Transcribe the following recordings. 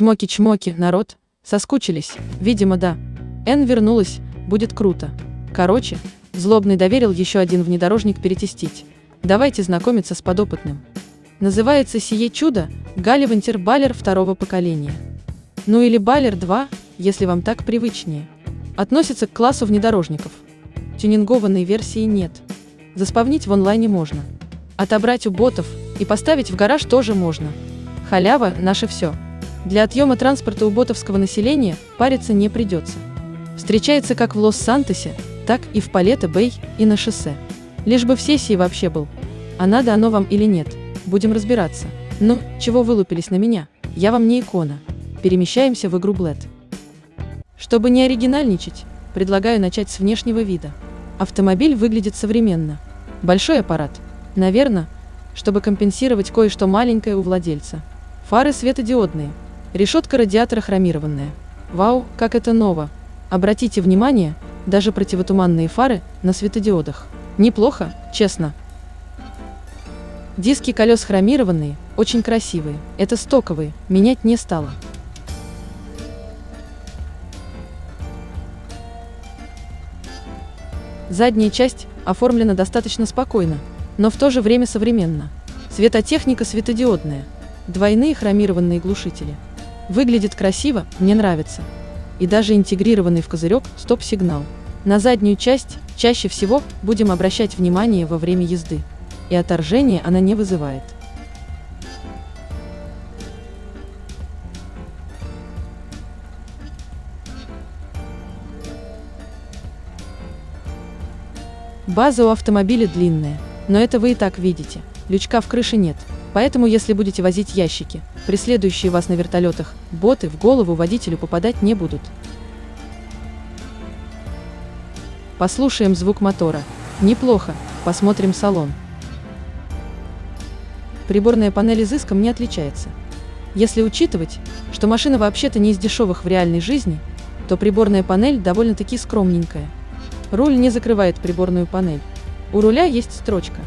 Чмоки-чмоки, народ. Соскучились? Видимо, да. Н вернулась, будет круто. Короче, злобный доверил еще один внедорожник перетестить. Давайте знакомиться с подопытным. Называется сие чудо Галивантер Балер второго поколения. Ну или Балер 2, если вам так привычнее. Относится к классу внедорожников. Тюнингованной версии нет. Заспавнить в онлайне можно. Отобрать у ботов и поставить в гараж тоже можно. Халява – наше все. Для отъема транспорта у ботовского населения париться не придется. Встречается как в Лос-Сантосе, так и в Палето-Бэй и на шоссе. Лишь бы в сессии вообще был. А надо оно вам или нет, будем разбираться. Ну, чего вылупились на меня? Я вам не икона. Перемещаемся в игру Блэд. Чтобы не оригинальничать, предлагаю начать с внешнего вида. Автомобиль выглядит современно. Большой аппарат. Наверное, чтобы компенсировать кое-что маленькое у владельца. Фары светодиодные. Решетка радиатора хромированная. Вау, как это ново! Обратите внимание, даже противотуманные фары на светодиодах. Неплохо, честно. Диски колес хромированные, очень красивые. Это стоковые, менять не стало. Задняя часть оформлена достаточно спокойно, но в то же время современно. Светотехника светодиодная. Двойные хромированные глушители. Выглядит красиво, мне нравится. И даже интегрированный в козырек стоп-сигнал. На заднюю часть чаще всего будем обращать внимание во время езды. И отторжение она не вызывает. База у автомобиля длинная, но это вы и так видите. Лючка в крыше нет, поэтому если будете возить ящики, преследующие вас на вертолетах, боты в голову водителю попадать не будут. Послушаем звук мотора. Неплохо, посмотрим салон. Приборная панель изыском не отличается. Если учитывать, что машина вообще-то не из дешевых в реальной жизни, то приборная панель довольно-таки скромненькая – Руль не закрывает приборную панель. У руля есть строчка.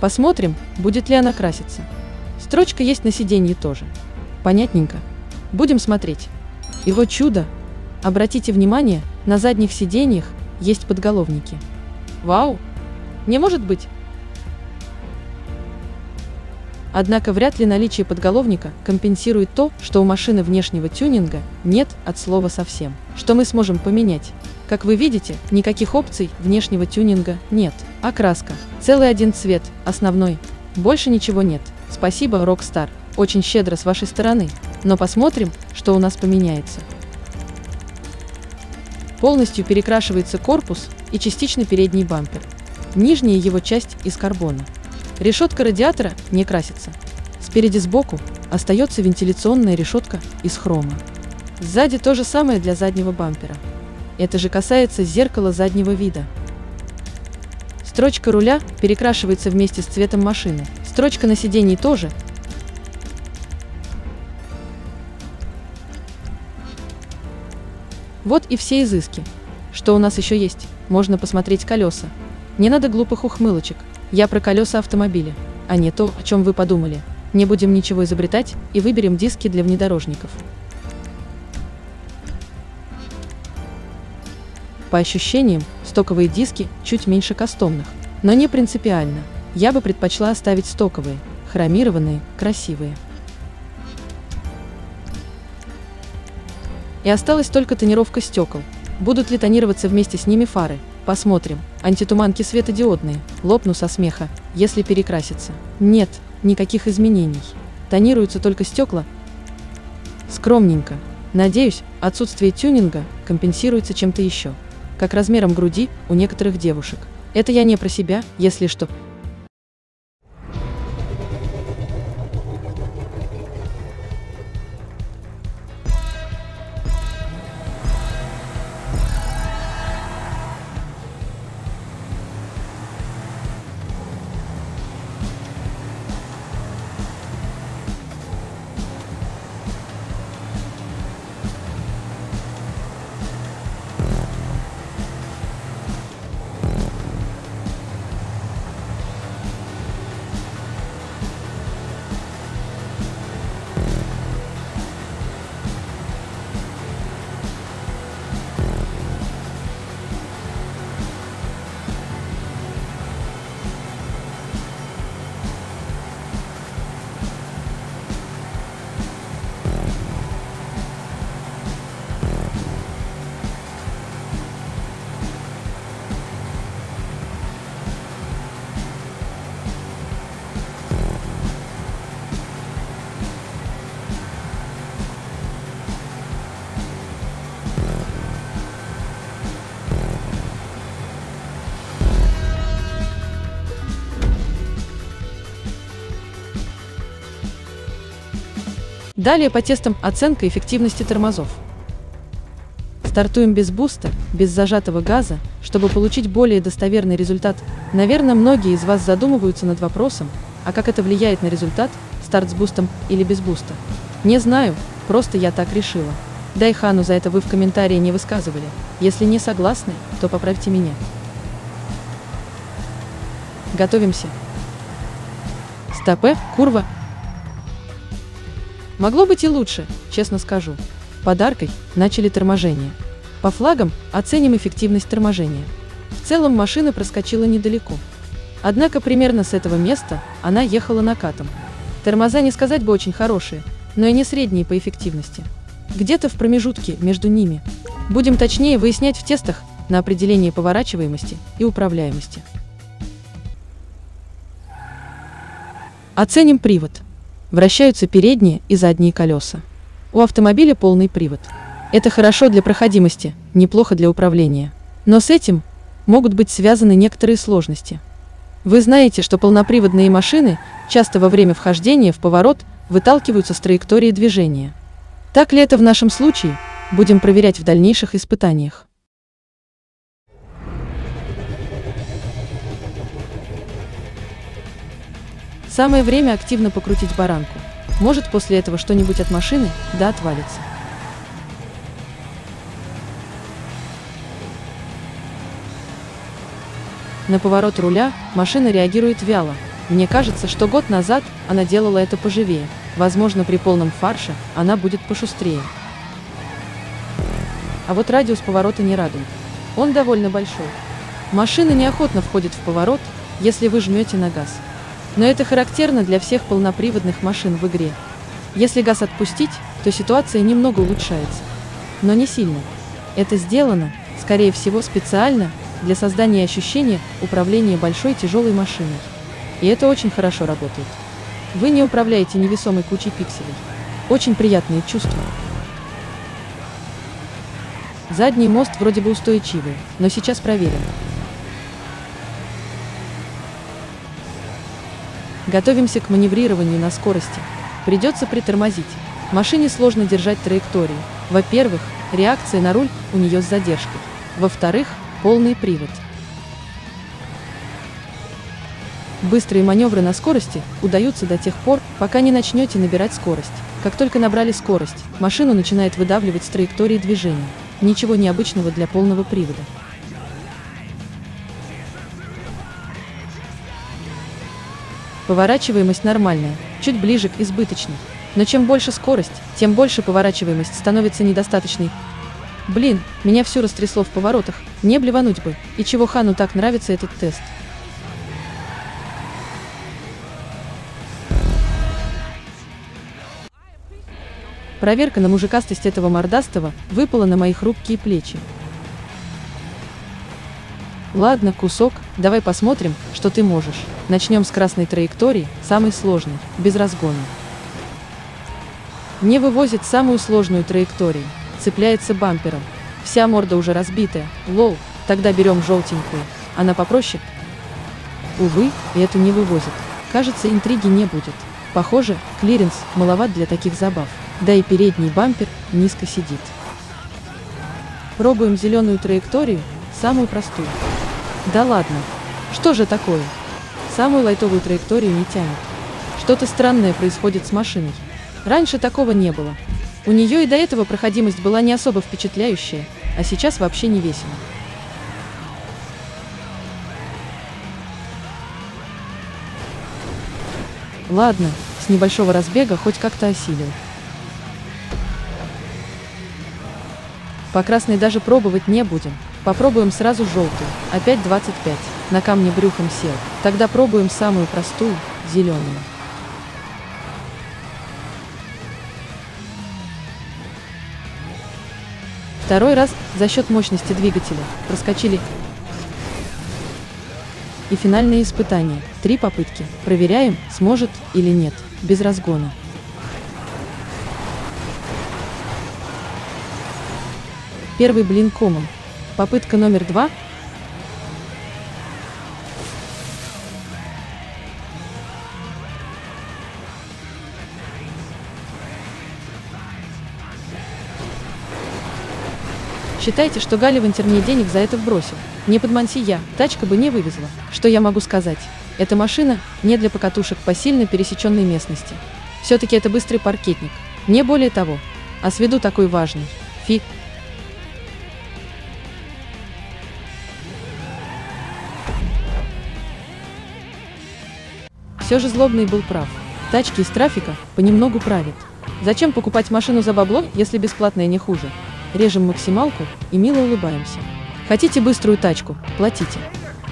Посмотрим, будет ли она краситься. Строчка есть на сиденье тоже. Понятненько. Будем смотреть. Его чудо. Обратите внимание, на задних сиденьях есть подголовники. Вау! Не может быть! Однако вряд ли наличие подголовника компенсирует то, что у машины внешнего тюнинга нет от слова совсем. Что мы сможем поменять? Как вы видите, никаких опций внешнего тюнинга нет. Окраска. Целый один цвет, основной. Больше ничего нет. Спасибо, Rockstar. Очень щедро с вашей стороны. Но посмотрим, что у нас поменяется. Полностью перекрашивается корпус и частично передний бампер. Нижняя его часть из карбона. Решетка радиатора не красится. Спереди сбоку остается вентиляционная решетка из хрома. Сзади то же самое для заднего бампера. Это же касается зеркала заднего вида. Строчка руля перекрашивается вместе с цветом машины. Строчка на сидении тоже. Вот и все изыски. Что у нас еще есть? Можно посмотреть колеса. Не надо глупых ухмылочек. Я про колеса автомобиля, а не то, о чем вы подумали. Не будем ничего изобретать и выберем диски для внедорожников. По ощущениям, стоковые диски чуть меньше кастомных, но не принципиально. Я бы предпочла оставить стоковые, хромированные, красивые. И осталась только тонировка стекол. Будут ли тонироваться вместе с ними фары? Посмотрим. Антитуманки светодиодные. Лопну со смеха, если перекрасится. Нет, никаких изменений. Тонируются только стекла. Скромненько. Надеюсь, отсутствие тюнинга компенсируется чем-то еще как размером груди у некоторых девушек. Это я не про себя, если что. Далее по тестам оценка эффективности тормозов. Стартуем без буста, без зажатого газа, чтобы получить более достоверный результат. Наверное, многие из вас задумываются над вопросом, а как это влияет на результат, старт с бустом или без буста. Не знаю, просто я так решила. Дай Хану за это вы в комментарии не высказывали. Если не согласны, то поправьте меня. Готовимся. Стопе, курва. Могло быть и лучше, честно скажу. Подаркой начали торможение. По флагам оценим эффективность торможения. В целом машина проскочила недалеко. Однако примерно с этого места она ехала накатом. Тормоза не сказать бы очень хорошие, но и не средние по эффективности. Где-то в промежутке между ними. Будем точнее выяснять в тестах на определение поворачиваемости и управляемости. Оценим привод. Вращаются передние и задние колеса. У автомобиля полный привод. Это хорошо для проходимости, неплохо для управления. Но с этим могут быть связаны некоторые сложности. Вы знаете, что полноприводные машины часто во время вхождения в поворот выталкиваются с траектории движения. Так ли это в нашем случае, будем проверять в дальнейших испытаниях. Самое время активно покрутить баранку. Может после этого что-нибудь от машины, да отвалится. На поворот руля машина реагирует вяло. Мне кажется, что год назад она делала это поживее. Возможно, при полном фарше она будет пошустрее. А вот радиус поворота не радует. Он довольно большой. Машина неохотно входит в поворот, если вы жмете на газ. Но это характерно для всех полноприводных машин в игре. Если газ отпустить, то ситуация немного улучшается. Но не сильно. Это сделано, скорее всего, специально для создания ощущения управления большой тяжелой машиной. И это очень хорошо работает. Вы не управляете невесомой кучей пикселей. Очень приятные чувства. Задний мост вроде бы устойчивый, но сейчас проверим. Готовимся к маневрированию на скорости. Придется притормозить. Машине сложно держать траекторию. Во-первых, реакция на руль у нее с задержкой. Во-вторых, полный привод. Быстрые маневры на скорости удаются до тех пор, пока не начнете набирать скорость. Как только набрали скорость, машину начинает выдавливать с траектории движения. Ничего необычного для полного привода. Поворачиваемость нормальная, чуть ближе к избыточной. Но чем больше скорость, тем больше поворачиваемость становится недостаточной. Блин, меня все растрясло в поворотах, не блевануть бы. И чего Хану так нравится этот тест? Проверка на мужикастость этого мордастого выпала на мои хрупкие плечи. Ладно, кусок, давай посмотрим, что ты можешь. Начнем с красной траектории, самой сложной, без разгона. Не вывозит самую сложную траекторию, цепляется бампером. Вся морда уже разбитая, лол, тогда берем желтенькую, она попроще. Увы, эту не вывозит. Кажется, интриги не будет. Похоже, клиренс маловат для таких забав да и передний бампер низко сидит. Пробуем зеленую траекторию, самую простую. Да ладно, что же такое? Самую лайтовую траекторию не тянет. Что-то странное происходит с машиной. Раньше такого не было. У нее и до этого проходимость была не особо впечатляющая, а сейчас вообще не весело. Ладно, с небольшого разбега хоть как-то осилил. По красной даже пробовать не будем. Попробуем сразу желтую. Опять 25. На камне брюхом сел. Тогда пробуем самую простую, зеленую. Второй раз за счет мощности двигателя проскочили. И финальные испытания. Три попытки. Проверяем, сможет или нет, без разгона. Первый блин комом. Попытка номер два. Считайте, что Галивантер мне денег за это вбросил. Не подманси я, тачка бы не вывезла. Что я могу сказать? Эта машина не для покатушек по сильно пересеченной местности. Все-таки это быстрый паркетник. Не более того. А с виду такой важный. Фи, Все же злобный был прав. Тачки из трафика понемногу правят. Зачем покупать машину за бабло, если бесплатная не хуже? Режем максималку и мило улыбаемся. Хотите быструю тачку? Платите.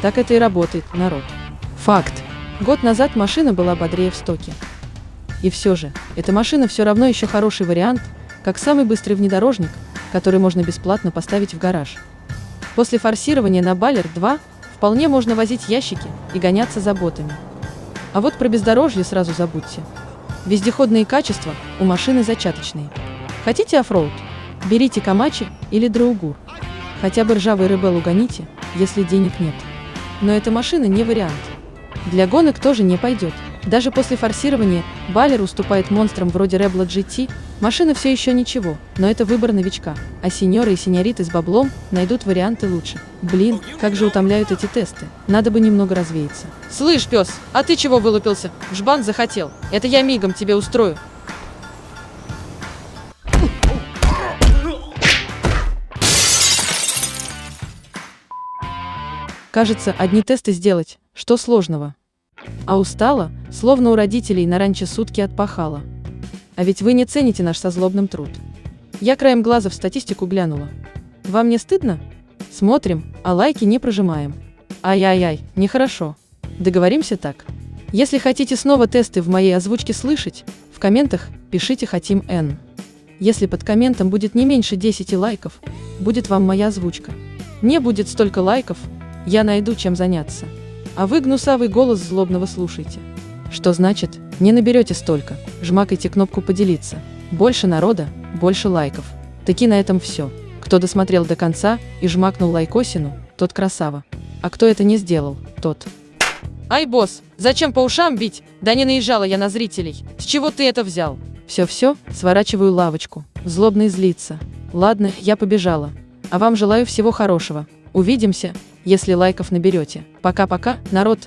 Так это и работает, народ. Факт. Год назад машина была бодрее в стоке. И все же, эта машина все равно еще хороший вариант, как самый быстрый внедорожник, который можно бесплатно поставить в гараж. После форсирования на Баллер 2 вполне можно возить ящики и гоняться за ботами. А вот про бездорожье сразу забудьте. Вездеходные качества у машины зачаточные. Хотите оффроуд? Берите Камачи или Драугур. Хотя бы ржавый Ребел угоните, если денег нет. Но эта машина не вариант. Для гонок тоже не пойдет. Даже после форсирования Баллер уступает монстрам вроде Rebel GT, машина все еще ничего, но это выбор новичка, а сеньоры и сеньориты с баблом найдут варианты лучше. Блин, как же утомляют эти тесты, надо бы немного развеяться. Слышь, пес, а ты чего вылупился? В жбан захотел, это я мигом тебе устрою. Кажется, одни тесты сделать, что сложного. А устала, словно у родителей на ранче сутки отпахала. А ведь вы не цените наш со злобным труд. Я краем глаза в статистику глянула. Вам не стыдно? Смотрим, а лайки не прожимаем. Ай-яй-яй, нехорошо. Договоримся так. Если хотите снова тесты в моей озвучке слышать, в комментах пишите «Хотим Н». Если под комментом будет не меньше 10 лайков, будет вам моя озвучка. Не будет столько лайков, я найду чем заняться. А вы гнусавый голос злобного слушайте. Что значит, не наберете столько, жмакайте кнопку «Поделиться». Больше народа, больше лайков. Таки на этом все. Кто досмотрел до конца и жмакнул лайкосину, тот красава. А кто это не сделал, тот. Ай, босс, зачем по ушам бить? Да не наезжала я на зрителей. С чего ты это взял? Все-все, сворачиваю лавочку. Злобный злится. Ладно, я побежала. А вам желаю всего хорошего. Увидимся, если лайков наберете. Пока-пока, народ.